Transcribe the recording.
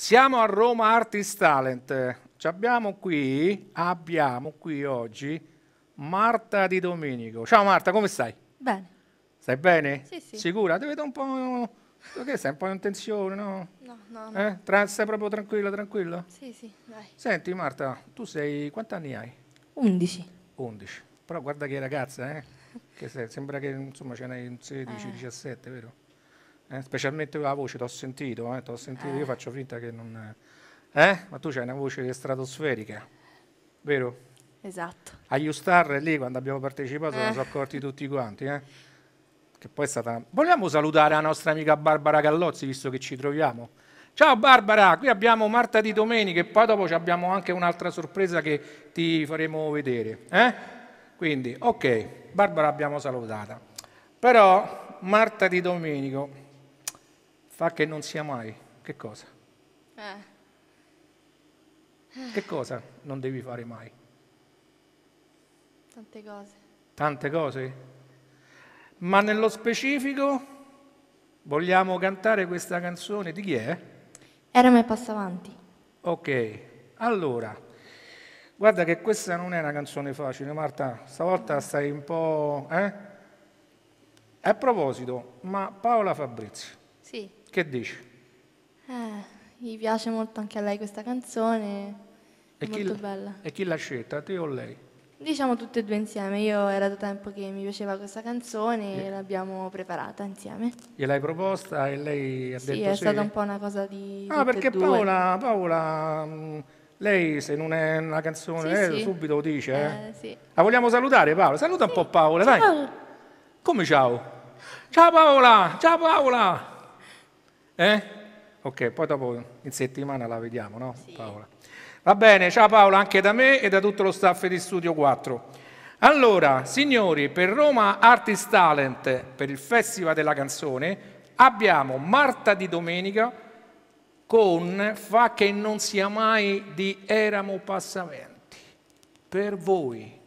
Siamo a Roma Artist Talent. Ci abbiamo qui, abbiamo qui oggi Marta Di Domenico. Ciao Marta, come stai? Bene. Stai bene? Sì, sì. Sicura? Ti vedo un po'... Che stai un po' in tensione, no? No, no, no. Eh? Tra- stai proprio tranquilla, tranquilla? Sì, sì, dai. Senti Marta, tu sei... quanti anni hai? 11. 11. Però guarda che ragazza, eh? Che sei- sembra che insomma ce n'hai 16, Eh. 17, vero? Eh, Specialmente la voce, ti ho sentito, eh? T'ho sentito, io Eh. faccio finta che non... Eh? Ma tu c'hai una voce stratosferica, vero? Esatto. Agli Star lì quando abbiamo partecipato se ne Eh. sono accorti tutti quanti, eh? Che poi è stata... Vogliamo salutare la nostra amica Barbara Gallozzi, visto che ci troviamo? Ciao Barbara, qui abbiamo Marta Di Domenico e poi dopo ci abbiamo anche un'altra sorpresa che ti faremo vedere. Eh? Quindi, ok, Barbara l'abbiamo salutata. Però Marta Di Domenico fa che non sia mai. Che cosa? Eh. Che cosa non devi fare mai? Tante cose. Tante cose? Ma nello specifico vogliamo cantare questa canzone di chi è? Eramo e passa avanti. Ok, allora, guarda che questa non è una canzone facile, Marta, stavolta stai un po'... Eh? A proposito, ma Paola Fabrizio, Sì. Che dici? Eh, gli piace molto anche a lei questa canzone. È E chi, molto bella. e chi l'ha scelta, te o lei? Diciamo tutte e due insieme. Io era da tempo che mi piaceva questa canzone e l'abbiamo preparata insieme. Gliel'hai proposta e lei ha Sì, detto è sì? stata un po' una cosa di Ah, perché. Paola, Paola, mh, lei se non è una canzone, Sì, eh, sì. subito lo dice. eh? Eh, sì. La vogliamo salutare Paola? Saluta un po' Paola, dai. Ciao. Come ciao? Ciao Paola, ciao Paola. Eh? Ok, poi dopo in settimana la vediamo, no? Paola. Va bene, ciao Paola anche da me e da tutto lo staff di Studio 4. Allora, signori, per Roma Artist Talent, per il Festival della Canzone, abbiamo Marta Di Domenica con Fa che non sia mai di Eramo Passamenti. Per voi.